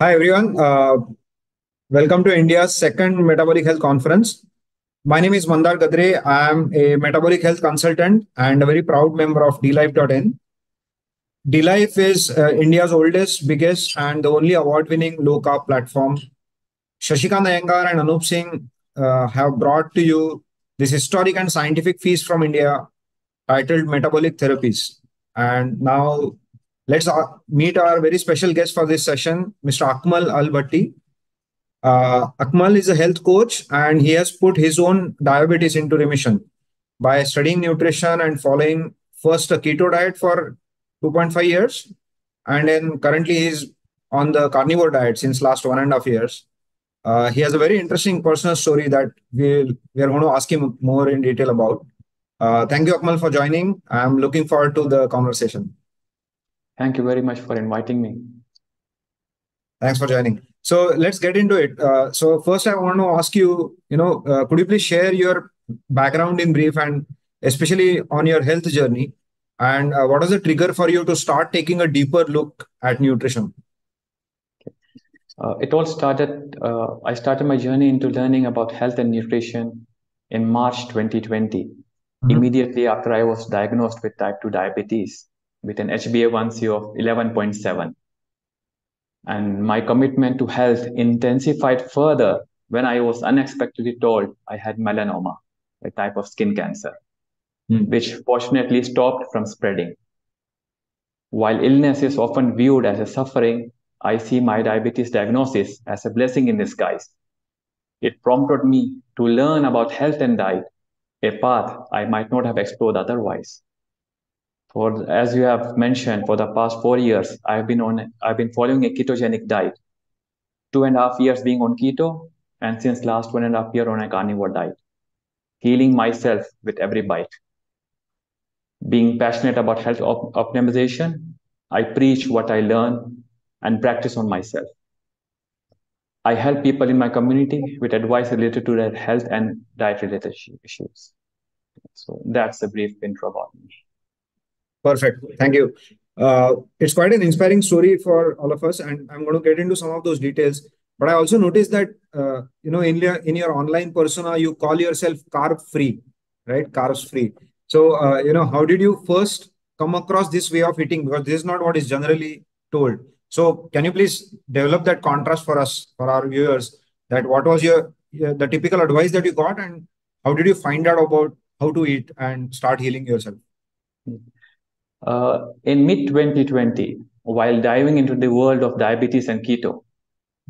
Hi, everyone. Uh, welcome to India's second Metabolic Health Conference. My name is Mandar Gadre. I am a metabolic health consultant and a very proud member of DLife.in. DLife is uh, India's oldest, biggest, and the only award winning low carb platform. Shashikant Iyengar and Anup Singh uh, have brought to you this historic and scientific feast from India titled Metabolic Therapies. And now let's meet our very special guest for this session, Mr. Akmal Al Bhati. Uh, Akmal is a health coach and he has put his own diabetes into remission by studying nutrition and following first a keto diet for 2.5 years. And then currently he's on the carnivore diet since last one and a half years. Uh, he has a very interesting personal story that we'll, we are going to ask him more in detail about. Uh, thank you, Akmal, for joining. I'm looking forward to the conversation. Thank you very much for inviting me. Thanks for joining. So let's get into it. Uh, so first, I want to ask you, you know, uh, could you please share your background in brief and especially on your health journey, and uh, what was the trigger for you to start taking a deeper look at nutrition? Uh, it all started. Uh, I started my journey into learning about health and nutrition in March 2020, mm-hmm. immediately after I was diagnosed with type 2 diabetes with an HbA1c of 11.7. And my commitment to health intensified further when I was unexpectedly told I had melanoma, a type of skin cancer, mm. which fortunately stopped from spreading. While illness is often viewed as a suffering, I see my diabetes diagnosis as a blessing in disguise. It prompted me to learn about health and diet, a path I might not have explored otherwise for as you have mentioned for the past four years i've been on i've been following a ketogenic diet. Two and a half years being on keto and since last one and a half year on a carnivore diet. Healing myself with every bite. Being passionate about health op- optimization i preach what i learn and practice on myself. I help people in my community with advice related to their health and diet related issues. So that's a brief intro about me Perfect. Thank you. Uh, it's quite an inspiring story for all of us, and I'm going to get into some of those details. But I also noticed that uh, you know in your in your online persona, you call yourself carb free, right? Carbs free. So uh, you know, how did you first come across this way of eating? Because this is not what is generally told. So can you please develop that contrast for us, for our viewers, that what was your the typical advice that you got, and how did you find out about how to eat and start healing yourself? Mm-hmm. Uh, in mid 2020, while diving into the world of diabetes and keto,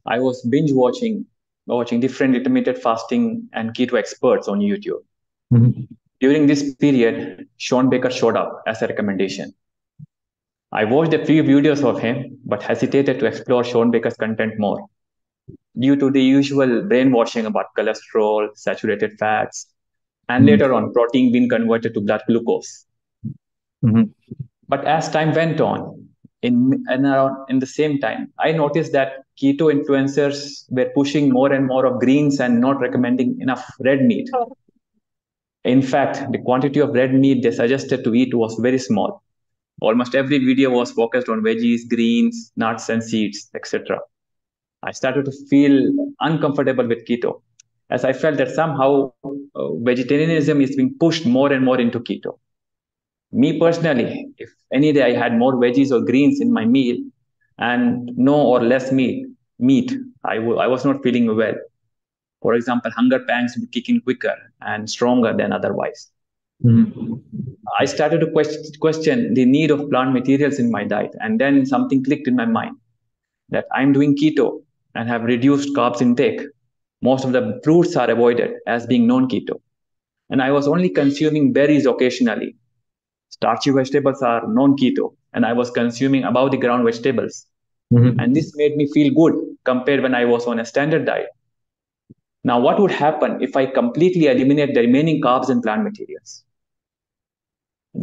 I was binge watching watching different intermittent fasting and keto experts on YouTube. Mm-hmm. During this period, Shawn Baker showed up as a recommendation. I watched a few videos of him, but hesitated to explore Shawn Baker's content more due to the usual brainwashing about cholesterol, saturated fats, and mm-hmm. later on protein being converted to blood glucose. Mm-hmm. But as time went on, in and around in the same time, I noticed that keto influencers were pushing more and more of greens and not recommending enough red meat. In fact, the quantity of red meat they suggested to eat was very small. Almost every video was focused on veggies, greens, nuts, and seeds, etc. I started to feel uncomfortable with keto as I felt that somehow uh, vegetarianism is being pushed more and more into keto me personally if any day i had more veggies or greens in my meal and no or less meat meat I, w- I was not feeling well. For example hunger pangs would kick in quicker and stronger than otherwise. Mm-hmm. i started to question, question the need of plant materials in my diet and then something clicked in my mind that i'm doing keto and have reduced carbs intake. Most of the fruits are avoided as being non-keto. And i was only consuming berries occasionally starchy vegetables are non-keto and i was consuming above the ground vegetables. Mm-hmm. and this made me feel good compared when i was on a standard diet. Now what would happen if i completely eliminate the remaining carbs and plant materials?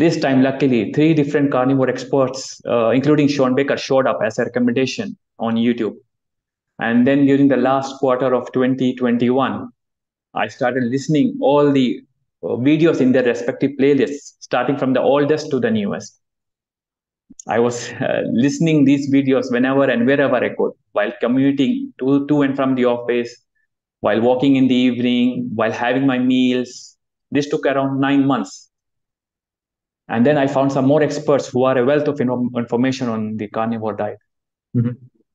This time luckily three different carnivore experts uh, including shawn baker showed up as a recommendation on youtube. And then during the last quarter of 2021 i started listening all the videos in their respective playlists, starting from the oldest to the newest. I was uh, listening these videos whenever and wherever I could while commuting to, to and from the office, while walking in the evening, while having my meals. This took around nine months. And then I found some more experts who are a wealth of information on the carnivore diet. Mm-hmm.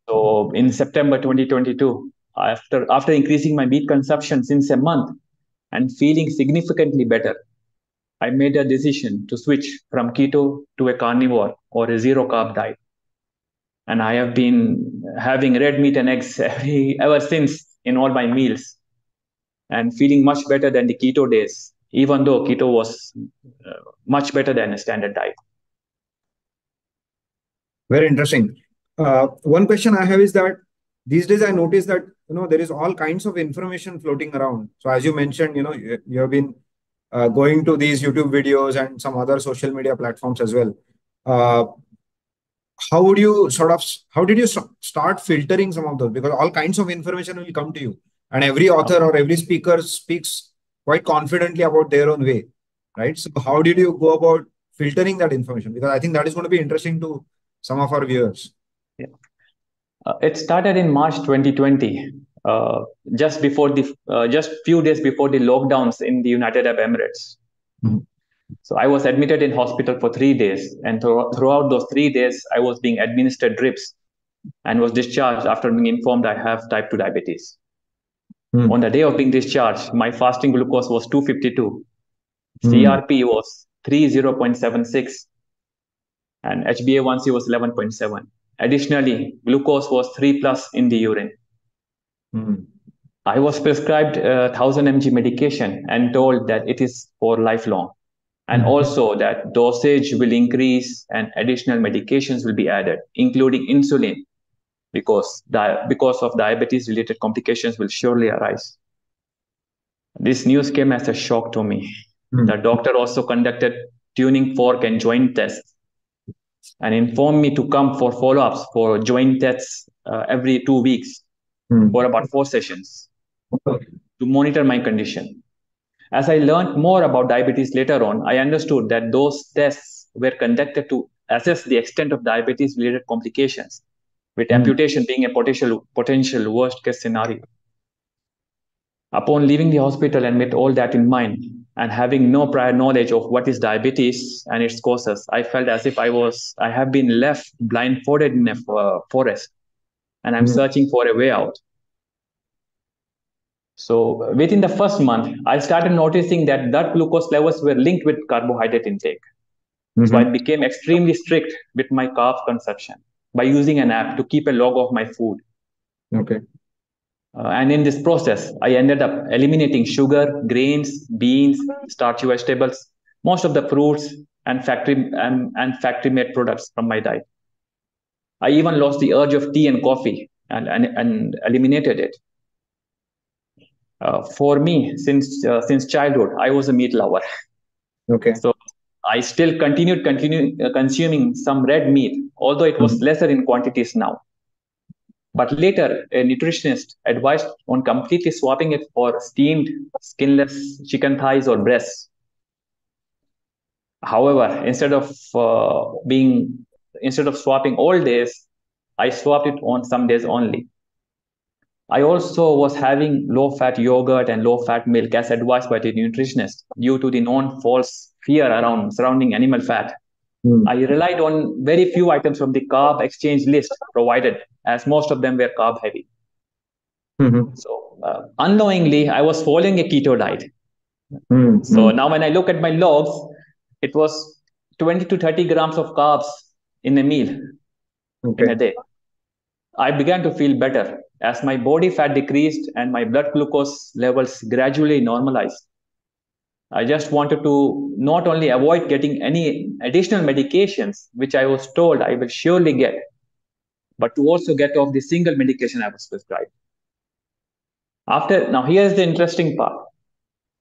So in September 2022, after after increasing my meat consumption since a month and feeling significantly better, I made a decision to switch from keto to a carnivore or a zero carb diet. And I have been having red meat and eggs every, ever since in all my meals and feeling much better than the keto days, even though keto was uh, much better than a standard diet. Very interesting. Uh, one question I have is that these days I notice that you know there is all kinds of information floating around. So as you mentioned, you know you, you have been uh, going to these YouTube videos and some other social media platforms as well. Uh, how would you sort of how did you start filtering some of those? Because all kinds of information will come to you. And every author or every speaker speaks quite confidently about their own way right? So how did you go about filtering that information? Because i think that is going to be interesting to some of our viewers. Yeah uh, it started in march 2020 uh, just before the uh, just few days before the lockdowns in the United Arab Emirates. Mm-hmm. So I was admitted in hospital for three days, and th- throughout those three days, I was being administered drips, and was discharged after being informed I have type two diabetes. Mm-hmm. On the day of being discharged, my fasting glucose was 252, mm-hmm. CRP was 30.76, and HbA1c was 11.7. Additionally, glucose was 3 plus in the urine. Mm. I was prescribed a 1000 mg medication and told that it is for lifelong. And mm. also that dosage will increase and additional medications will be added, including insulin, because, di- because of diabetes related complications will surely arise. This news came as a shock to me. Mm. The doctor also conducted tuning fork and joint tests and informed me to come for follow ups for joint tests uh, every two weeks mm. for about four sessions to monitor my condition. As I learned more about diabetes later on, I understood that those tests were conducted to assess the extent of diabetes related complications, with mm. amputation being a potential, potential worst case scenario. Upon leaving the hospital and with all that in mind, and having no prior knowledge of what is diabetes and its causes, I felt as if I was I have been left blindfolded in a uh, forest and I'm mm searching for a way out. So within the first month, I started noticing that blood glucose levels were linked with carbohydrate intake. Mm-hmm. So I became extremely strict with my carb consumption by using an app to keep a log of my food. Okay. Uh, and in this process, I ended up eliminating sugar, grains, beans, starchy vegetables, most of the fruits and factory and, and factory made products from my diet. I even lost the urge of tea and coffee and, and, and eliminated it. Uh, for me, since uh, since childhood, I was a meat lover. Okay. So I still continued continue, uh, consuming some red meat, although it was mm-hmm. lesser in quantities now. But later, a nutritionist advised on completely swapping it for steamed, skinless chicken thighs or breasts. However, instead of uh, being instead of swapping all days, I swapped it on some days only. I also was having low fat yogurt and low fat milk as advised by the nutritionist due to the known false fear around surrounding animal fat. Mm. I relied on very few items from the carb exchange list provided, as most of them were carb heavy. Mm-hmm. So, uh, unknowingly, I was following a keto diet. Mm-hmm. So now, when I look at my logs, it was 20 to 30 grams of carbs in a meal okay. in a day. I began to feel better as my body fat decreased and my blood glucose levels gradually normalized. I just wanted to not only avoid getting any additional medications, which I was told I will surely get, but to also get off the single medication I was prescribed. After now, here's the interesting part.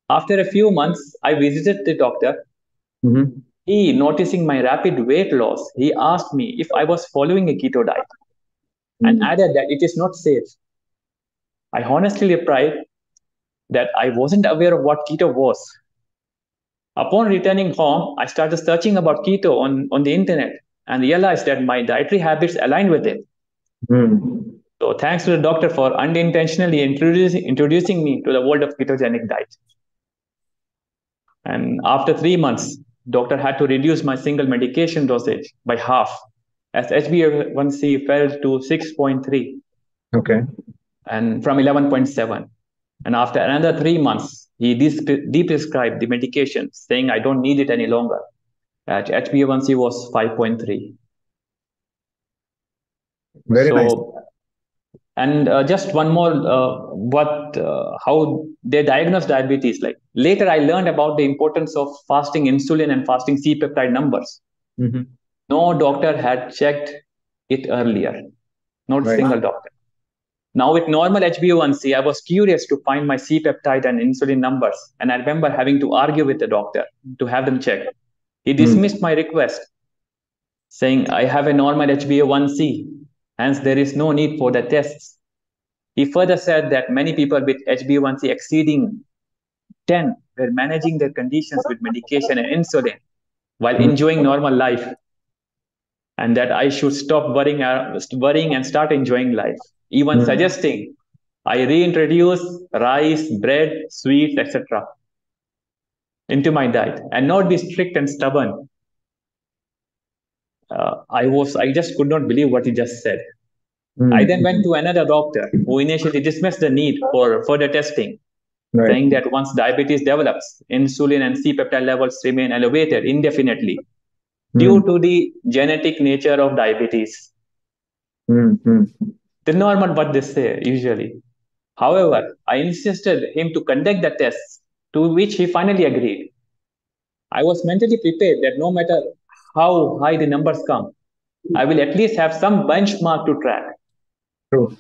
After a few months, I visited the doctor. Mm-hmm. He, noticing my rapid weight loss, he asked me if I was following a keto diet mm-hmm. and added that it is not safe. I honestly replied that I wasn't aware of what keto was. Upon returning home, I started searching about keto on, on the internet and realized that my dietary habits aligned with it. Mm. So thanks to the doctor for unintentionally introducing introducing me to the world of ketogenic diet. And after three months, doctor had to reduce my single medication dosage by half as HbA1c fell to 6.3. Okay. And from 11.7. And after another three months, he de-prescribed the medication, saying I don't need it any longer. At HbA1c was 5.3. Very so, nice. And uh, just one more, uh, what, uh, how they diagnose diabetes. Like later, I learned about the importance of fasting insulin and fasting C-peptide numbers. Mm-hmm. No doctor had checked it earlier. Not right. single doctor. Now with normal HbA1c, I was curious to find my C-peptide and insulin numbers, and I remember having to argue with the doctor to have them checked. He hmm. dismissed mm. my request, saying I have a normal HbA1c, hence there is no need for the tests. He further said that many people with HbA1c exceeding 10 were managing their conditions with medication and insulin while mm. enjoying normal life and that I should stop worrying, uh, worrying and start enjoying life. Even mm. suggesting I reintroduce rice, bread, sweets, etc. into my diet and not be strict and stubborn. Uh, I was, I just could not believe what he just said. Mm. I then went to another doctor who initially dismissed the need for further testing, right. saying that once diabetes develops, insulin and C-peptide levels remain elevated indefinitely due mm. to the genetic nature of diabetes. Mm-hmm. The normal what they say usually. However, I insisted him to conduct the tests, to which he finally agreed. I was mentally prepared that no matter how high the numbers come, I will at least have some benchmark to track. True.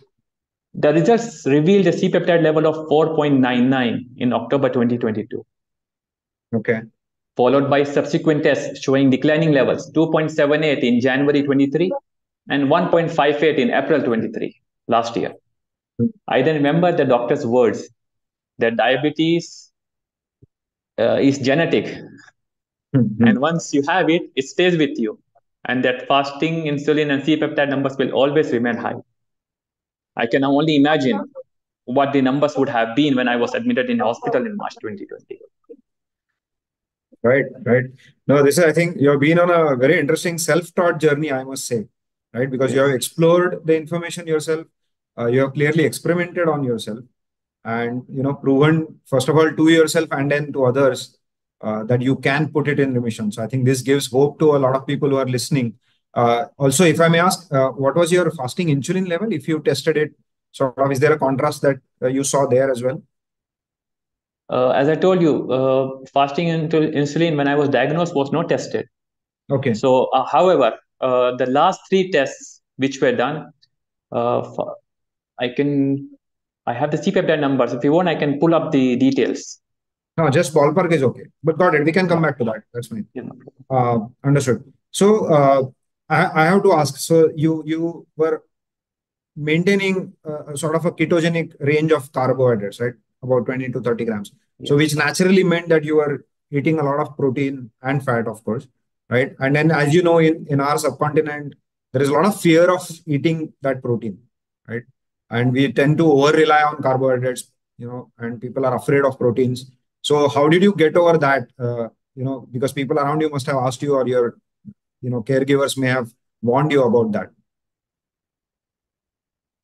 The results revealed a C-peptide level of 4.99 in October 2022. Okay followed by subsequent tests showing declining levels 2.78 in January 23 and 1.58 in April 23 last year. I then remember the doctor's words that diabetes uh, is genetic. Mm-hmm. And once you have it, it stays with you. And that fasting insulin and C peptide numbers will always remain high. I can only imagine what the numbers would have been when I was admitted in hospital in March 2020. Right, right. No, this is, I think you have been on a very interesting self-taught journey, I must say, right? Because you have explored the information yourself. Uh, you have clearly experimented on yourself and, you know, proven, first of all, to yourself and then to others uh, that you can put it in remission. So I think this gives hope to a lot of people who are listening. Uh, also, if I may ask, uh, what was your fasting insulin level? If you tested it, sort of, is there a contrast that uh, you saw there as well? uh, as I told you, uh, fasting insulin when I was diagnosed was not tested. Okay. So, uh, however, uh, the last three tests which were done, uh, I can, I have the C-peptide numbers. If you want, I can pull up the details. No, just ballpark is okay. But got it. We can come back to that. That's fine. Yeah. Uh, understood. So, uh, I, I have to ask. So, you you were maintaining sort of a ketogenic range of carbohydrates, right? about 20 to 30 grams. Yeah. So which naturally meant that you were eating a lot of protein and fat, of course, right? And then as you know, in, in our subcontinent, there is a lot of fear of eating that protein, right? And we tend to over rely on carbohydrates, you know, and people are afraid of proteins. So how did you get over that? Uh, you know, because people around you must have asked you or your, you know, caregivers may have warned you about that.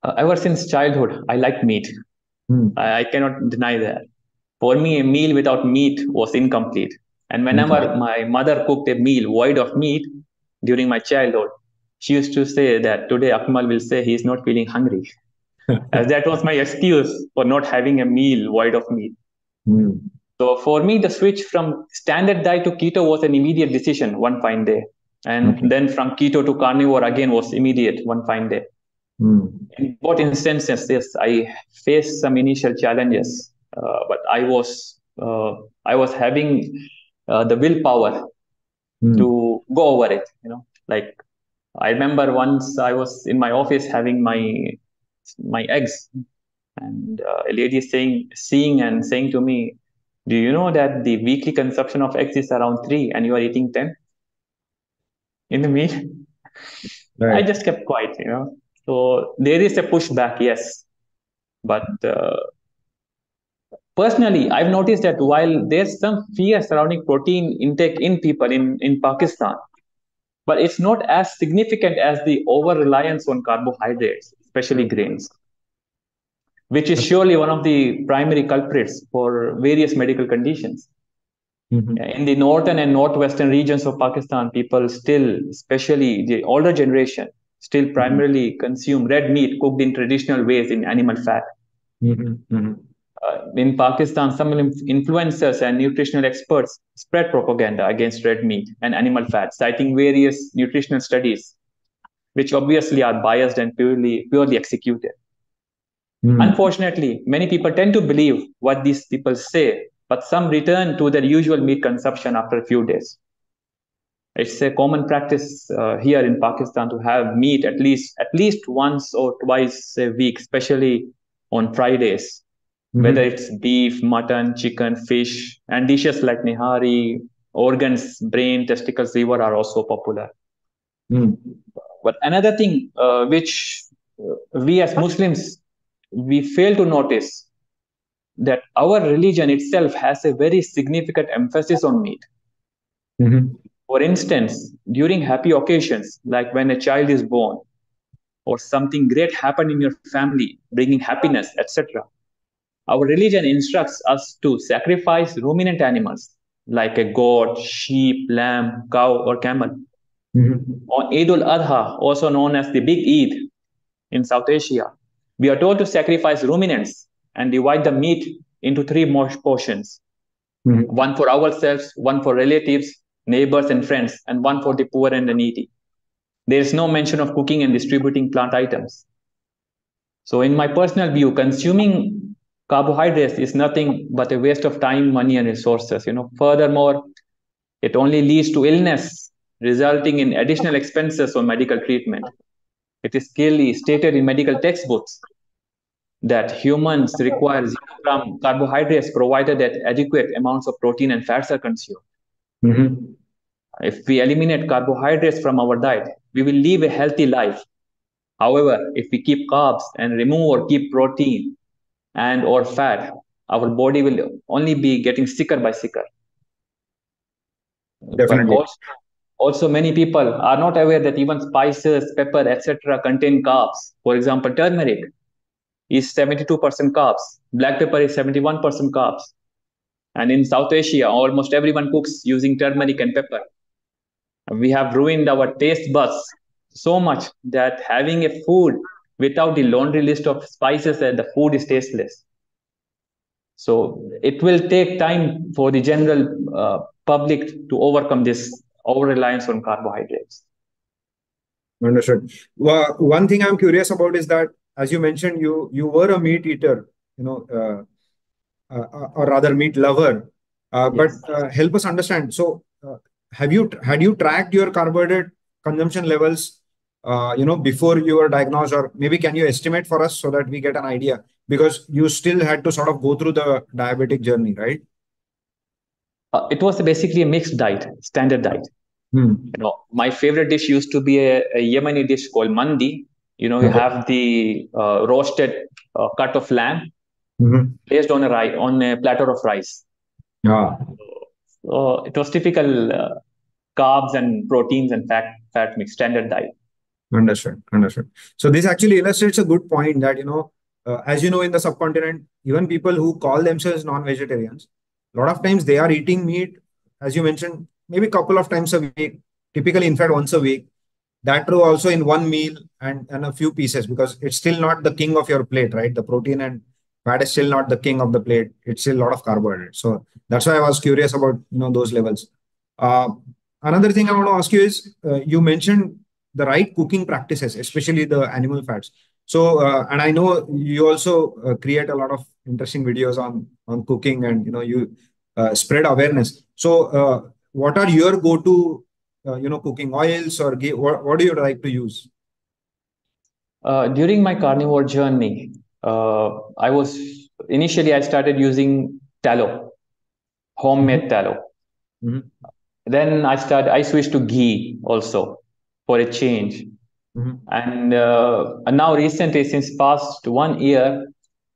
Uh, ever since childhood, I like meat. Mm. I, I, cannot deny that. For me, a meal without meat was incomplete. And whenever okay. my mother cooked a meal void of meat during my childhood, she used to say that today Akmal will say he is not feeling hungry. As that was my excuse for not having a meal void of meat. Mm. So for me, the switch from standard diet to keto was an immediate decision one fine day. And okay. then from keto to carnivore again was immediate one fine day. Mm. In both instances, yes, I faced some initial challenges, uh, but I was uh, I was having uh, the willpower mm. to go over it. You know, like I remember once I was in my office having my my eggs, and uh, a lady saying, seeing and saying to me, "Do you know that the weekly consumption of eggs is around three, and you are eating ten in the meal?" Right. I just kept quiet, you know So there is a pushback, yes. But uh, personally, I've noticed that while there's some fear surrounding protein intake in people in, in Pakistan, but it's not as significant as the over reliance on carbohydrates, especially grains, which is surely one of the primary culprits for various medical conditions. Mm-hmm. In the northern and northwestern regions of Pakistan, people still, especially the older generation, still mm-hmm. primarily mm-hmm. consume red meat cooked in traditional ways in animal fat. Mm-hmm. Uh, in Pakistan, some influencers and nutritional experts spread propaganda against red meat and animal fat, citing various nutritional studies, which obviously are biased and purely purely executed. Mm. Unfortunately, many people tend to believe what these people say, but some return to their usual meat consumption after a few days. It's a common practice uh, here in Pakistan to have meat at least at least once or twice a week, especially on Fridays mm-hmm. whether it's beef, mutton, chicken, fish, and dishes like nihari, organs, brain, testicles, liver are also popular. Mm. But another thing uh, which uh, we as Muslims we fail to notice that our religion itself has a very significant emphasis on meat. Mm-hmm. For instance, during happy occasions like when a child is born or something great happened in your family, bringing happiness, etc., our religion instructs us to sacrifice ruminant animals like a goat, sheep, lamb, cow, or camel. Mm-hmm. On Eid al Adha, also known as the Big Eid in South Asia, we are told to sacrifice ruminants and divide the meat into three more portions mm-hmm. one for ourselves, one for relatives, neighbors, and friends, and one for the poor and the needy. There is no mention of cooking and distributing plant items. So, in my personal view, consuming carbohydrates is nothing but a waste of time, money, and resources. You know, furthermore, it only leads to illness, resulting in additional expenses on medical treatment. It is clearly stated in medical textbooks that humans require zero gram carbohydrates provided that adequate amounts of protein and fats are consumed. Mm-hmm. If we eliminate carbohydrates from our diet, we will live a healthy life. However, if we keep carbs and remove or keep protein, and or fat, our body will only be getting sicker by sicker. Definitely. Also, also, many people are not aware that even spices, pepper, etc., contain carbs. For example, turmeric is 72% carbs. Black pepper is 71% carbs. And in South Asia, almost everyone cooks using turmeric and pepper. We have ruined our taste buds so much that having a food without the laundry list of spices that the food is tasteless. So it will take time for the general uh, public to overcome this over reliance on carbohydrates. Understood. Well, one thing i'm curious about is that as you mentioned you you were a meat eater you know uh, uh, or rather meat lover. Uh, yes. but uh, help us understand. So uh, have you had you tracked your carbohydrate consumption levels uh, you know, before you were diagnosed, or maybe can you estimate for us so that we get an idea? Because you still had to sort of go through the diabetic journey, right? Uh, it was basically a mixed diet, standard diet. Hmm. You know, my favorite dish used to be a, a Yemeni dish called mandi. You know, you okay. have the uh, roasted uh, cut of lamb mm-hmm. placed on a rice on a platter of rice. Yeah. So it was typical uh, carbs and proteins and fat fat mix standard diet. Understood. Understood. So this actually illustrates a good point that, you know, uh, as you know, in the subcontinent, even people who call themselves non-vegetarians, a lot of times they are eating meat, as you mentioned, maybe a couple of times a week, typically, in fact, once a week. That too also in one meal and, and a few pieces because it's still not the king of your plate, right? The protein and fat is still not the king of the plate. It's still a lot of carbohydrates. So that's why I was curious about, you know, those levels. Uh, another thing I want to ask you is, uh, you mentioned the right cooking practices, especially the animal fats. So, uh, and I know you also uh, create a lot of interesting videos on on cooking, and you know you uh, spread awareness. So, uh, what are your go-to, uh, you know, cooking oils or what, what do you like to use? Uh, during my carnivore journey, I was initially I started using tallow, homemade mm-hmm. tallow. Mm-hmm. Then I started I switched to ghee also for a change. Mm-hmm. And, uh, and now recently, since past one year,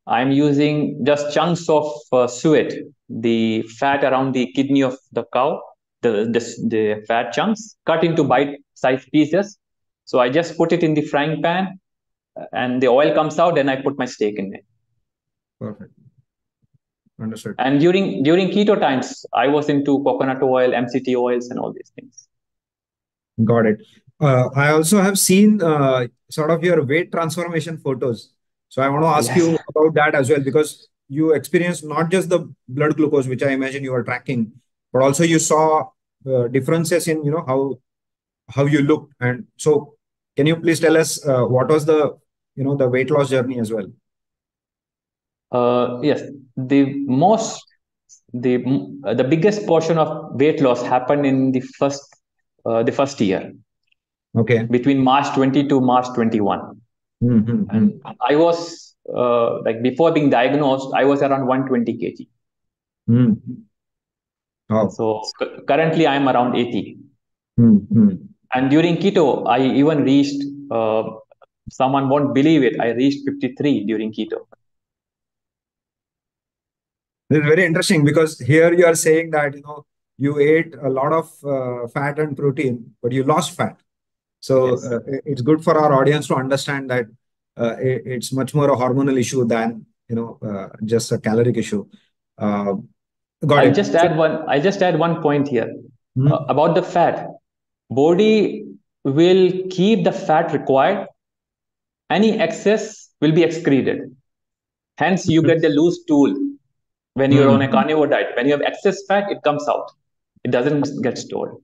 I'm using just chunks of uh, suet, the fat around the kidney of the cow, the, the, the fat chunks, cut into bite-sized pieces. So I just put it in the frying pan, and the oil comes out, and I put my steak in it. Perfect. Understood. And during during keto times, I was into coconut oil, MCT oils, and all these things. Got it. Uh, I also have seen uh, sort of your weight transformation photos. So I want to ask yes. you about that as well because you experienced not just the blood glucose, which I imagine you were tracking, but also you saw uh, differences in you know how how you looked. And so, can you please tell us uh, what was the you know the weight loss journey as well? Uh, yes, the most the the biggest portion of weight loss happened in the first uh, the first year okay between march 20 to march 21 mm-hmm. and i was uh, like before being diagnosed i was around 120 kg mm-hmm. oh. so c- currently i'm around 80 mm-hmm. and during keto i even reached uh, someone won't believe it i reached 53 during keto this is very interesting because here you are saying that you know you ate a lot of uh, fat and protein but you lost fat so yes. uh, it's good for our audience to understand that uh, it, it's much more a hormonal issue than you know uh, just a caloric issue. Uh, got I'll it. just add one. I'll just add one point here mm-hmm. about the fat. Body will keep the fat required. Any excess will be excreted. Hence, you get the loose stool when you're mm-hmm. on a carnivore diet. When you have excess fat, it comes out. It doesn't get stored.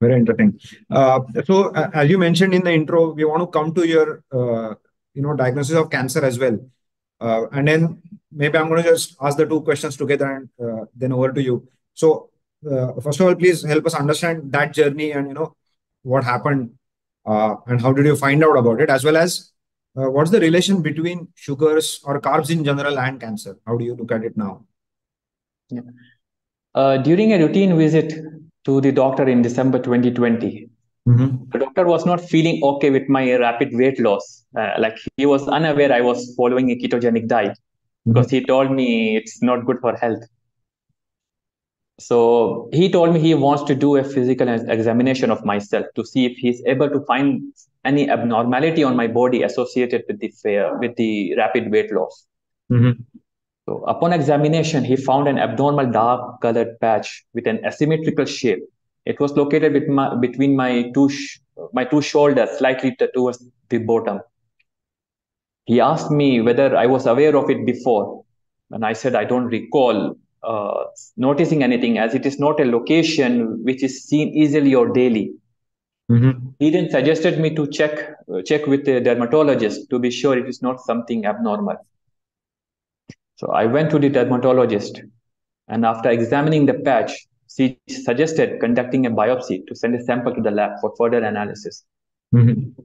Very interesting. Uh, so, uh, as you mentioned in the intro, we want to come to your, uh, you know, diagnosis of cancer as well, and then maybe I'm going to just ask the two questions together and then over to you. So, first of all, please help us understand that journey and you know what happened and how did you find out about it, as well as what's the relation between sugars or carbs in general and cancer? How do you look at it now? Yeah. during a routine visit to the doctor in December 2020. Mm-hmm. The doctor was not feeling okay with my rapid weight loss. Uh, like he was unaware I was following a ketogenic diet mm-hmm. because he told me it's not good for health. So he told me he wants to do a physical examination of myself to see if he's able to find any abnormality on my body associated with the with the rapid weight loss. Mm-hmm. So upon examination, he found an abnormal dark colored patch with an asymmetrical shape. It was located my, between my two, my two shoulders, slightly towards the bottom. He asked me whether I was aware of it before. And I said, I don't recall uh, noticing anything as it is not a location which is seen easily or daily. Mm-hmm. He then suggested me to check check with the dermatologist to be sure it is not something abnormal. So I went to the dermatologist, and after examining the patch, she suggested conducting a biopsy to send a sample to the lab for further analysis. Mm-hmm.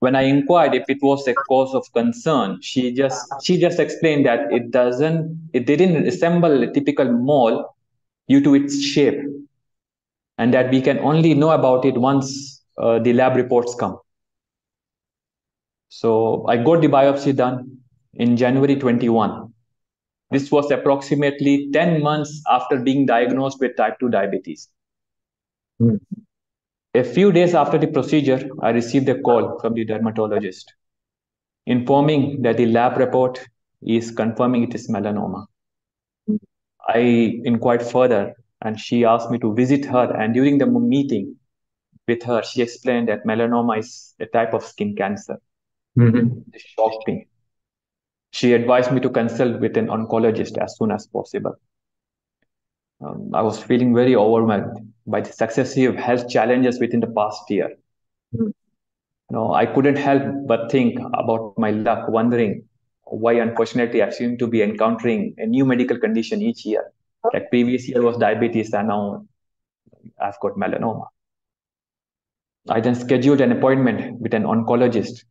When I inquired if it was a cause of concern, she just she just explained that it doesn't it didn't resemble a typical mole due to its shape, and that we can only know about it once uh, the lab reports come. So I got the biopsy done in January 21 this was approximately 10 months after being diagnosed with type 2 diabetes. Mm. A few days after the procedure, I received a call from the dermatologist informing that the lab report is confirming it is melanoma. Mm. I inquired further and she asked me to visit her. And during the meeting with her, she explained that melanoma is a type of skin cancer. Mm-hmm. It shocked me. She advised me to consult with an oncologist as soon as possible. Um, I was feeling very overwhelmed by the successive health challenges within the past year. Mm. You know, I couldn't help but think about my luck, wondering why, unfortunately, I seem to be encountering a new medical condition each year. Like previous year was diabetes, and now I've got melanoma. I then scheduled an appointment with an oncologist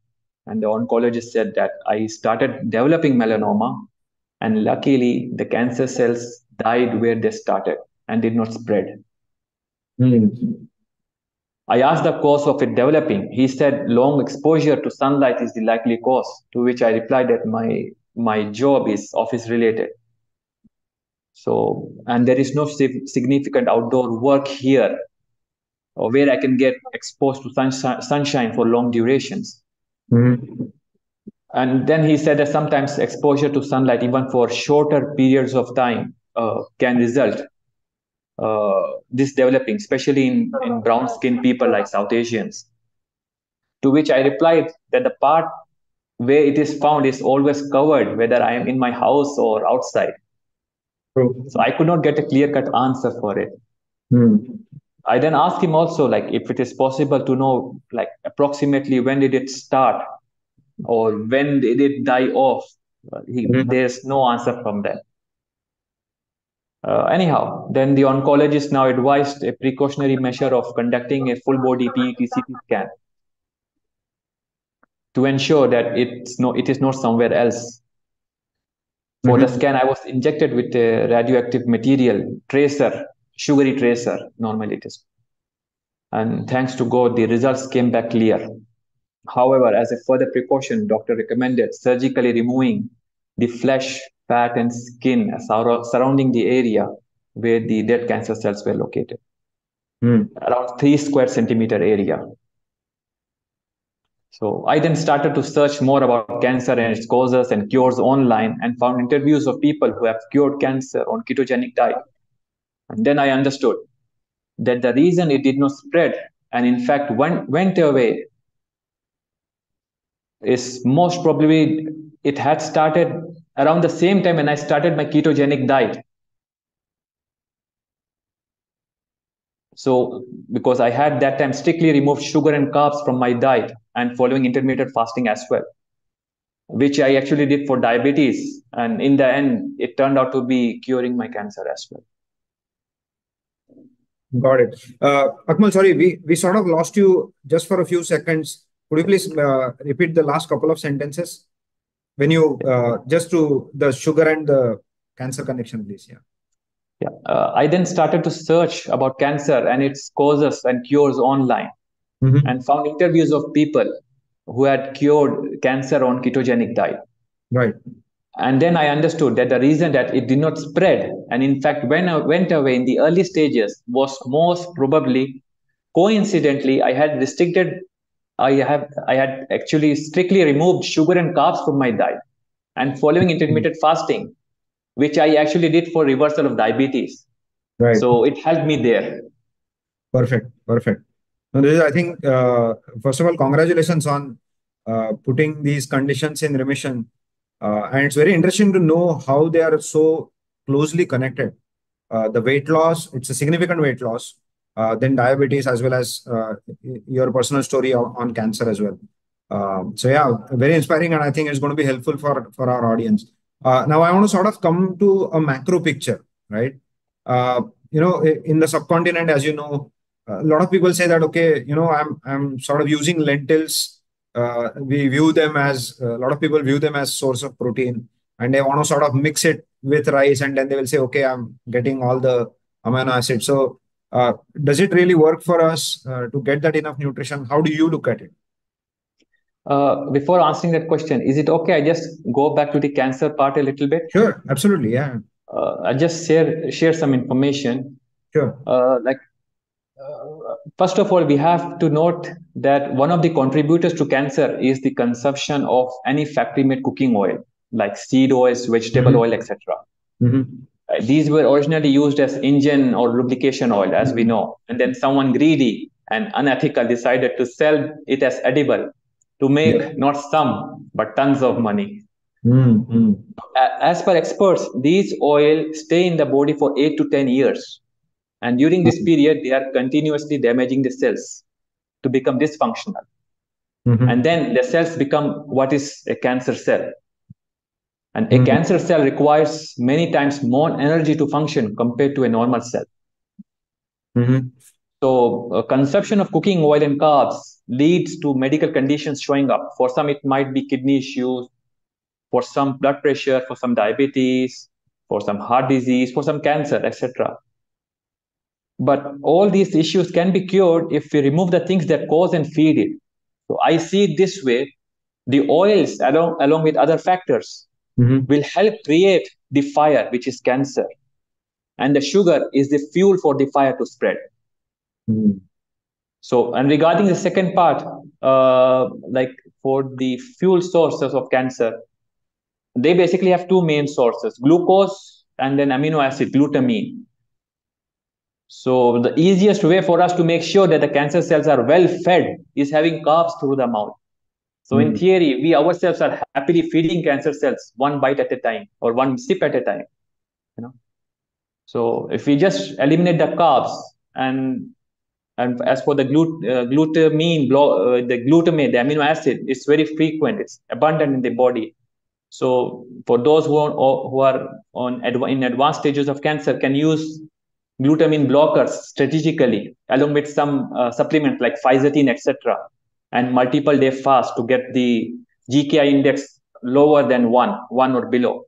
and the oncologist said that I started developing melanoma, and luckily the cancer cells died where they started and did not spread. Mm. I asked the cause of it developing. He said long exposure to sunlight is the likely cause, to which I replied that my, my job is office related. So, and there is no significant outdoor work here or where I can get exposed to sunshine, sunshine for long durations. Mm-hmm. And then he said that sometimes exposure to sunlight, even for shorter periods of time, uh, can result uh, this developing, especially in, in brown skinned people like South Asians. To which I replied that the part where it is found is always covered, whether I am in my house or outside. True. So I could not get a clear cut answer for it. Hmm. I then asked him also, like, if it is possible to know, like, approximately when did it start or when did it die off? He, mm-hmm. There's no answer from that. Uh, anyhow, then the oncologist now advised a precautionary measure of conducting a full body PET CT scan to ensure that it's no, it is not somewhere else. For mm-hmm. the scan, I was injected with a radioactive material tracer, sugary tracer, normally it is. And thanks to God, the results came back clear. However, as a further precaution, doctor recommended surgically removing the flesh fat and skin surrounding the area where the dead cancer cells were located. Mm. Around three square centimeter area. So I then started to search more about cancer and its causes and cures online and found interviews of people who have cured cancer on ketogenic diet. Then I understood that the reason it did not spread and in fact went, went away is most probably it had started around the same time when I started my ketogenic diet. So, because I had that time strictly removed sugar and carbs from my diet and following intermittent fasting as well, which I actually did for diabetes. And in the end, it turned out to be curing my cancer as well. Got it. Uh, Akmal, sorry, we, we sort of lost you just for a few seconds. Could you please uh, repeat the last couple of sentences? when you uh, just to the sugar and the cancer connection, please. Yeah. Yeah. Uh, I then started to search about cancer and its causes and cures online mm-hmm. and found interviews of people who had cured cancer on ketogenic diet. Right. And then I understood that the reason that it did not spread and in fact when I went away in the early stages was most probably coincidentally I had restricted I have I had actually strictly removed sugar and carbs from my diet and following intermittent fasting, which I actually did for reversal of diabetes. Right. So it helped me there. Perfect. Perfect. Now, this is, I think, uh, first of all, congratulations on uh, putting these conditions in remission. Uh, and it's very interesting to know how they are so closely connected. Uh, the weight loss, it's a significant weight loss uh, then diabetes as well as your personal story on, on cancer as well. Um, so yeah, very inspiring, and I think it's going to be helpful for for our audience. Uh, now I want to sort of come to a macro picture, right? Uh, you know, in the subcontinent, as you know, a lot of people say that okay, you know, I'm I'm sort of using lentils. Uh, we view them as a lot of people view them as source of protein, and they want to sort of mix it with rice, and then they will say, okay, I'm getting all the amino acids. So uh, does it really work for us uh, to get that enough nutrition? How do you look at it? Uh, before answering that question, is it okay? I just go back to the cancer part a little bit. Sure, absolutely, yeah. Uh, I just share share some information. Sure. Uh, like, uh, first of all, we have to note that one of the contributors to cancer is the consumption of any factory-made cooking oil, like seed oils, vegetable mm-hmm. oil, etc. Mm-hmm. Uh, these were originally used as engine or lubrication oil, as we know. And then someone greedy and unethical decided to sell it as edible to make yeah. not some, but tons of money. Mm-hmm. As per experts, these oil stay in the body for 8 to 10 years. And during this period, they are continuously damaging the cells to become dysfunctional. Mm-hmm. And then the cells become what is a cancer cell. And a mm-hmm. cancer cell requires many times more energy to function compared to a normal cell. Mm-hmm. So, uh, consumption of cooking oil and carbs leads to medical conditions showing up. For some, it might be kidney issues, for some, blood pressure, for some, diabetes, for some, heart disease, for some, cancer, etc. but all these issues can be cured if we remove the things that cause and feed it. So I see it this way: the oils, along along with other factors, mm-hmm. will help create the fire, which is cancer, and the sugar is the fuel for the fire to spread. Mm-hmm. So, and regarding the second part, uh, like for the fuel sources of cancer, they basically have two main sources glucose and then amino acid glutamine so the easiest way for us to make sure that the cancer cells are well fed is having carbs through the mouth so mm. in hmm. theory we ourselves are happily feeding cancer cells one bite at a time or one sip at a time you know so if we just eliminate the carbs and and as for the glut- uh, glutamine, uh, the glutamate, the amino acid, it's very frequent. It's abundant in the body. So for those who are, who are on in advanced stages of cancer, can use glutamine blockers strategically along with some uh, supplements like fisetin, etc., and multiple day fast to get the GKI index lower than one, one or below.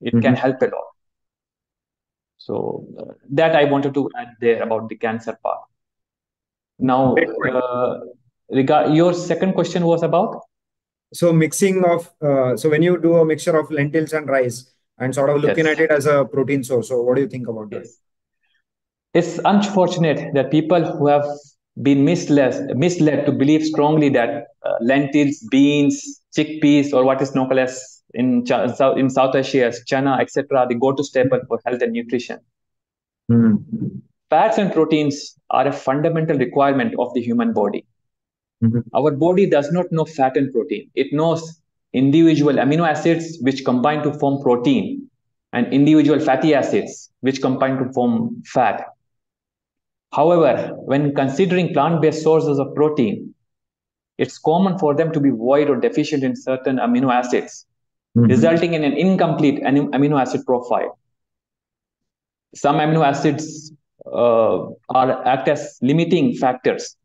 It mm-hmm. can help a lot. So uh, that I wanted to add there about the cancer part. Now, uh, regard your second question was about so mixing of uh, so when you do a mixture of lentils and rice and sort of looking yes. at it as a protein source so what do you think about yes. that it's unfortunate that people who have been misled misled to believe strongly that uh, lentils beans chickpeas or what is known as in in south asia as chana etc the go-to staple for health and nutrition mm. fats and proteins are a fundamental requirement of the human body Mm-hmm. Our body does not know fat and protein. It knows individual amino acids which combine to form protein and individual fatty acids which combine to form fat. However, when considering plant based sources of protein, it's common for them to be void or deficient in certain amino acids, mm-hmm. resulting in an incomplete amino acid profile. Some amino acids uh, are act as limiting factors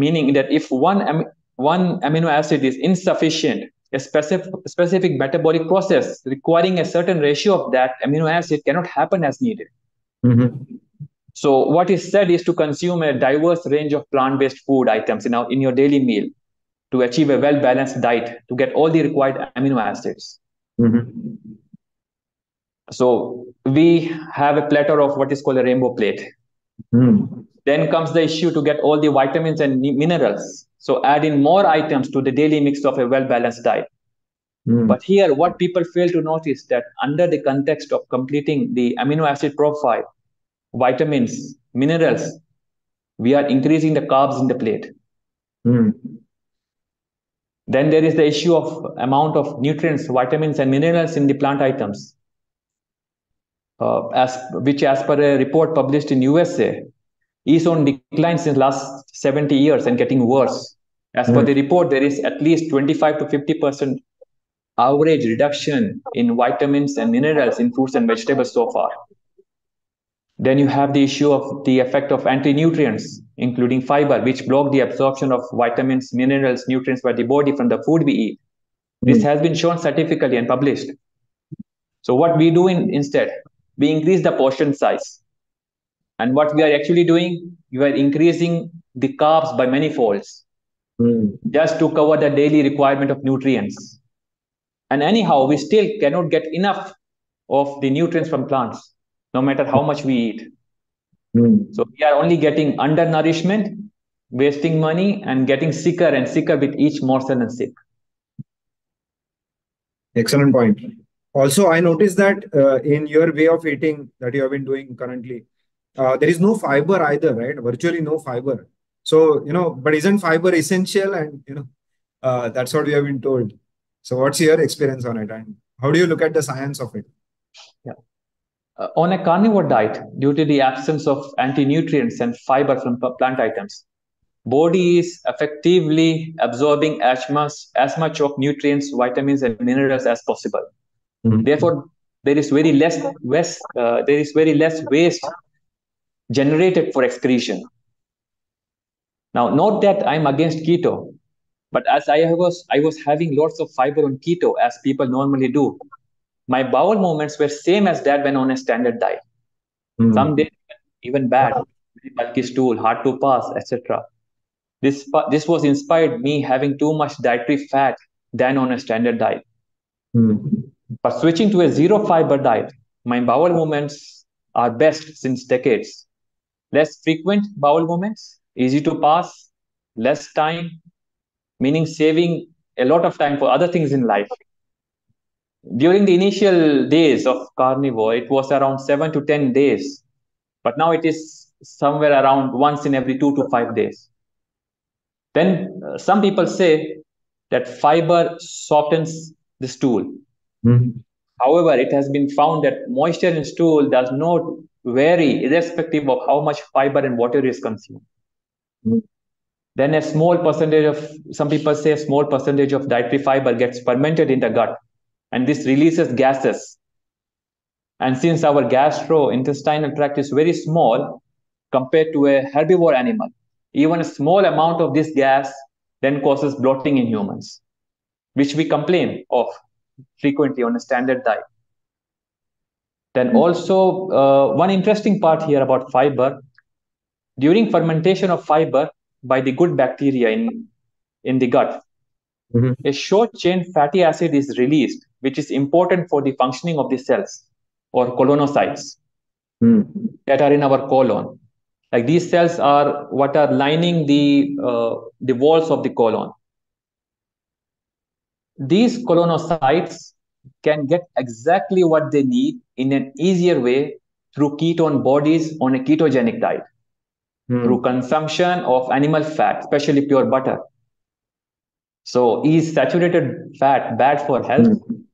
meaning that if one, am- one amino acid is insufficient, a specific, specific metabolic process requiring a certain ratio of that amino acid cannot happen as needed. Mm-hmm. So what is said is to consume a diverse range of plant-based food items in, our, in your daily meal to achieve a well-balanced diet to get all the required amino acids. Mm-hmm. So we have a platter of what is called a rainbow plate. Mm. Then comes the issue to get all the vitamins and minerals. So add in more items to the daily mix of a well-balanced diet. Mm. But here, what people fail to notice that under the context of completing the amino acid profile, vitamins, minerals, we are increasing the carbs in the plate. Mm. Then there is the issue of amount of nutrients, vitamins, and minerals in the plant items. Uh, as which, as per a report published in USA, is on decline since last 70 years and getting worse. As mm. per hmm. the report, there is at least 25 to 50 percent average reduction in vitamins and minerals in fruits and vegetables so far. Then you have the issue of the effect of anti-nutrients, including fiber, which block the absorption of vitamins, minerals, nutrients by the body from the food we eat. This has been shown scientifically and published. So what we do in, instead, we increase the portion size. And what we are actually doing, we are increasing the carbs by many folds mm. just to cover the daily requirement of nutrients. And anyhow, we still cannot get enough of the nutrients from plants, no matter how much we eat. Mm. So we are only getting undernourishment, wasting money, and getting sicker and sicker with each morsel and sip. Excellent point. Also, I noticed that uh, in your way of eating that you have been doing currently, uh, there is no fiber either, right? Virtually no fiber. So, you know, but isn't fiber essential? And, you know, uh, that's what we have been told. So, what's your experience on it? And how do you look at the science of it? Uh, on a carnivore diet, due to the absence of anti-nutrients and fiber from plant items, body is effectively absorbing as much, as much of nutrients, vitamins, and minerals as possible. Mm-hmm. Therefore, there is very less waste. Uh, there is very less waste generated for excretion. Now, note that I'm against keto, but as I was, I was having lots of fiber on keto as people normally do. My bowel movements were same as that when on a standard diet. Mm. Some days even bad. bulky stool, hard to pass, etc. This, this was inspired me having too much dietary fat than on a standard diet. Mm. But switching to a zero fiber diet, my bowel movements are best since decades. Less frequent bowel movements, easy to pass, less time, meaning saving a lot of time for other things in life. During the initial days of carnivore, it was around seven to 10 days, but now it is somewhere around once in every two to five days. Then uh, some people say that fiber softens the stool. Mm. However, it has been found that moisture in stool does not vary irrespective of how much fiber and water is consumed. Mm. Then a small percentage of, some people say a small percentage of dietary fiber gets fermented in the gut, and this releases gases. And since our gastrointestinal tract is very small compared to a herbivore animal, even a small amount of this gas then causes bloating in humans, which we complain of frequently on a standard diet. Then also, uh, one interesting part here about fiber, during fermentation of fiber by the good bacteria in, in the gut, Mhm. a short chain fatty acid is released, which is important for the functioning of the cells or colonocytes Mm. that are in our colon. Like these cells are what are lining the uh, the walls of the colon. These colonocytes can get exactly what they need in an easier way through ketone bodies on a ketogenic diet, Mm. through consumption of animal fat, especially pure butter. So, is saturated fat bad for health? Mm.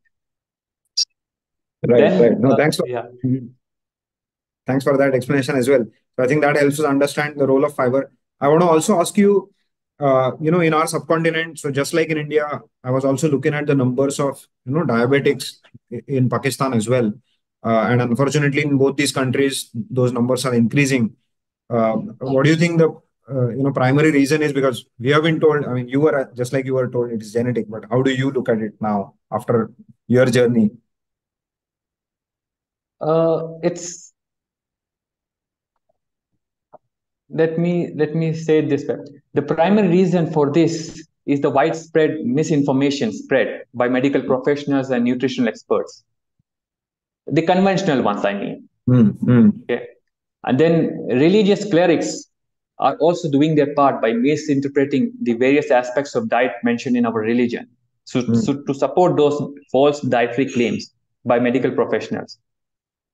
Right, Then, right. No, uh, thanks for yeah. Mhm. Thanks for that explanation as well. So I think that helps us understand the role of fiber. I want to also ask you, uh, you know, in our subcontinent, so just like in India, I was also looking at the numbers of, you know, diabetics in Pakistan as well. Uh, and unfortunately, in both these countries, those numbers are increasing. Uh, what do you think the, uh, you know, primary reason is? Because we have been told, I mean, you were, just like you were told, it is genetic, but how do you look at it now after your journey? Uh, it's let me let me say it this way. The primary reason for this is the widespread misinformation spread by medical professionals and nutritional experts. The conventional ones, I mean. Mm, mm, Okay. And then religious clerics are also doing their part by misinterpreting the various aspects of diet mentioned in our religion. So, Hmm. so to support those false dietary claims by medical professionals.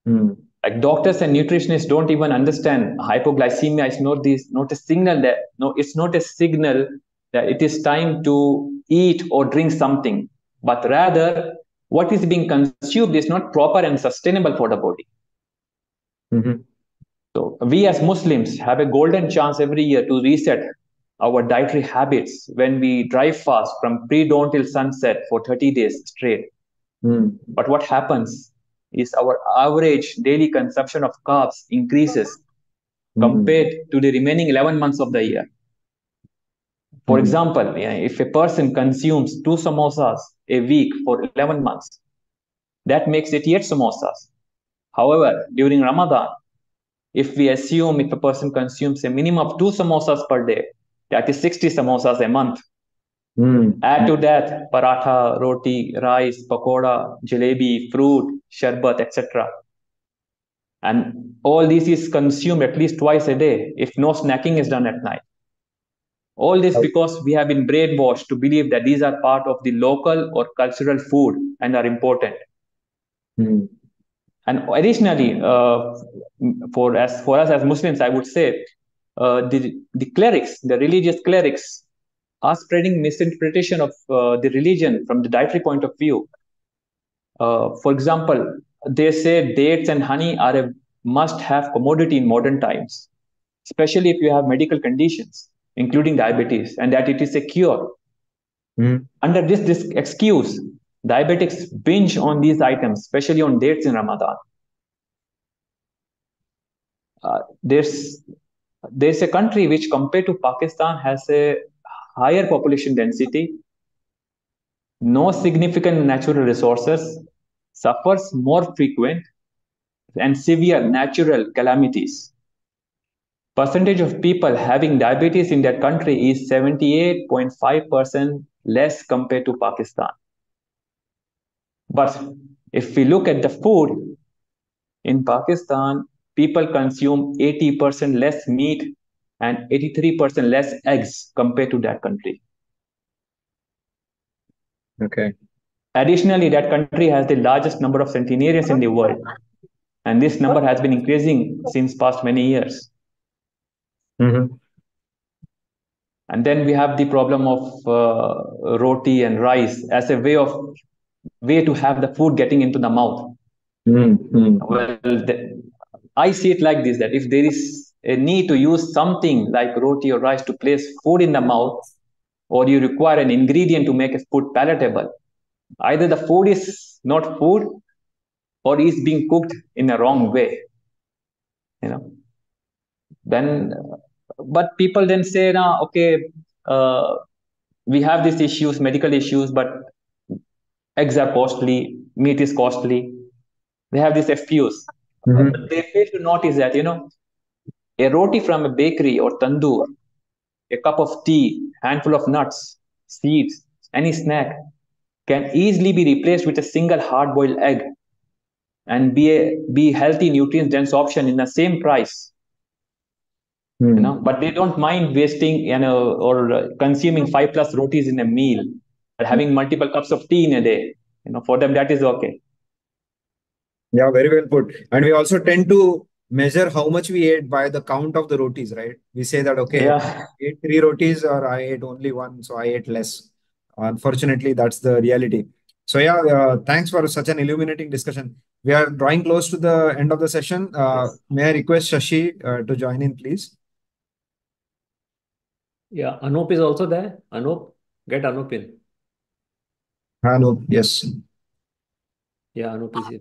Mm, Like doctors and nutritionists don't even understand hypoglycemia is not this not a signal that no, it's not a signal that it is time to eat or drink something, but rather what is being consumed is not proper and sustainable for the body. mhm. So we as Muslims have a golden chance every year to reset our dietary habits when we drive fast from pre-dawn till sunset for 30 days straight. Mm, But what happens is our average daily consumption of carbs increases mm, compared to the remaining 11 months of the year. For Mhm. example, if a person consumes two samosas a week for 11 months, that makes 88 samosas. However, during Ramadan, if we assume if a person consumes a minimum of two samosas per day, that is 60 samosas a month. Mm, Add to that paratha, roti, rice, pakoda, jalebi, fruit, sharbat, etc. And all this is consumed at least twice a day if no snacking is done at night. All this because we have been brainwashed to believe that these are part of the local or cultural food and are important. mm, And additionally, uh, for as for us as Muslims, I would say uh, the the clerics, the religious clerics, are spreading misinterpretation of uh, the religion from the dietary point of view. Uh, for example, they say dates and honey are a must-have commodity in modern times, especially if you have medical conditions, including diabetes, and that it is a cure. mm, Under this, this excuse, diabetics binge on these items, especially on dates in Ramadan. Uh, there's there's a country which, compared to Pakistan, has a higher population density, no significant natural resources, suffers more frequent and severe natural calamities. percentage of people having diabetes in that country is 78.5% less compared to Pakistan. But if we look at the food in Pakistan, people consume 80% less meat and 83% less eggs compared to that country. Okay. Additionally, that country has the largest number of centenarians in the world. And this number has been increasing since past many years. Mm-hmm. And then we have the problem of uh, roti and rice as a way of way to have the food getting into the mouth. Mm-hmm. Well, the, I see it like this: that if there is a need to use something like roti or rice to place food in the mouth, or you require an ingredient to make a food palatable, either the food is not food or is being cooked in a wrong way. You know, then but people then say, now, okay, uh, we have these issues, medical issues, but eggs are costly, meat is costly. They have these excuse. Mm-hmm. They fail to notice that, you know, a roti from a bakery or tandoor, a cup of tea, handful of nuts, seeds, any snack can easily be replaced with a single hard-boiled egg and be a be healthy, nutrient-dense option in the same price Mm. you know but they don't mind wasting you know or uh, consuming five plus rotis in a meal or having multiple cups of tea in a day you know for them that is okay Yeah, very well put. And we also tend to measure how much we ate by the count of the rotis, right? We say that, okay, yeah I ate three rotis or I ate only one, so I ate less. Unfortunately, that's the reality. So yeah, uh, thanks for such an illuminating discussion. We are drawing close to the end of the session. Uh, Yes. may I request Shashi uh, to join in, please? Yeah, Anup is also there. Anup, get Anup in. Hello. Yes. Yeah, Anup is here.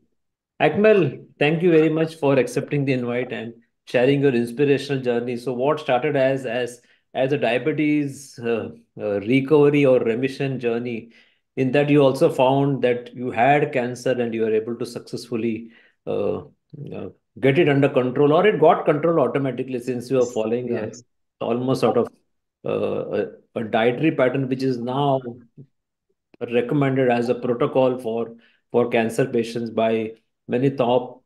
Akmal, thank you very much for accepting the invite and sharing your inspirational journey. So, what started as as as a diabetes uh, uh, recovery or remission journey, in that you also found that you had cancer and you were able to successfully uh, uh, get it under control, or it got control automatically since you are following a, almost sort of uh, a, a dietary pattern which is now recommended as a protocol for for cancer patients by many top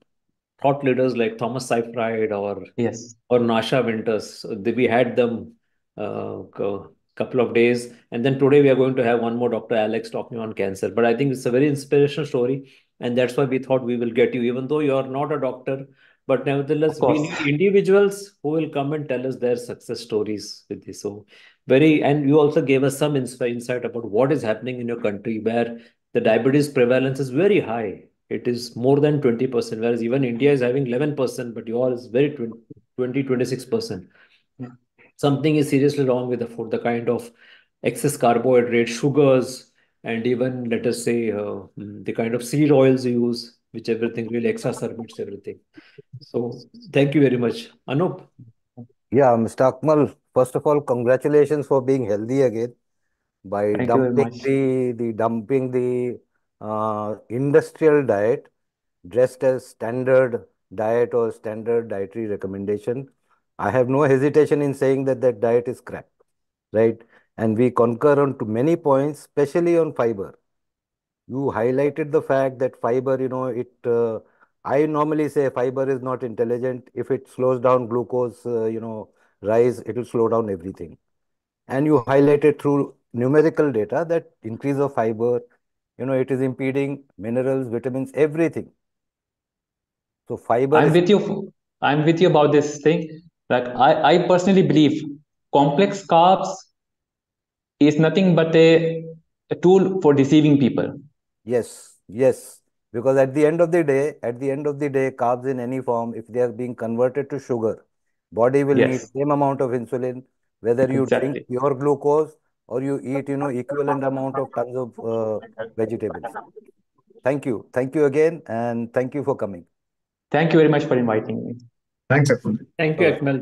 thought leaders like Thomas Seyfried or yes or Nasha Winters. We had them uh, a couple of days, and then today we are going to have one more Dr. Alex talking on cancer. But I think it's a very inspirational story, and that's why we thought we will get you, even though you are not a doctor. But nevertheless, we need individuals who will come and tell us their success stories with this. So very, and you also gave us some insight about what is happening in your country where the diabetes prevalence is very high. It is more than 20%, whereas even India is having 11%, but yours is very 20, 20 26%. Yeah. Something is seriously wrong with the food, the kind of excess carbohydrate, sugars, and even let us say uh, the kind of seed oils you use, which everything really exacerbates everything. So thank you very much. Anup, Yeah, Mr. Akmal, first of all, congratulations for being healthy again by thank dumping the the dumping the uh, industrial diet dressed as standard diet or standard dietary recommendation. I have no hesitation in saying that that diet is crap, right? And we concur on to many points, especially on fiber. You highlighted the fact that fiber, you know, it. Uh, I normally say fiber is not intelligent. If it slows down glucose, uh, you know, rise, it will slow down everything. And you highlighted through numerical data that increase of fiber, you know, it is impeding minerals, vitamins, everything. So fiber i'm is with you i'm with you about this thing that i i personally believe complex carbs is nothing but a, a tool for deceiving people yes, yes. Because at the end of the day, at the end of the day, carbs in any form, if they are being converted to sugar, body will need same amount of insulin, whether you drink exactly pure glucose or you eat, you know, equivalent amount of tons of uh, vegetables. Thank you. Thank you again, and thank you for coming. thank you very much for inviting me Thanks, Akmal. thank you, Bye-bye. Akmal.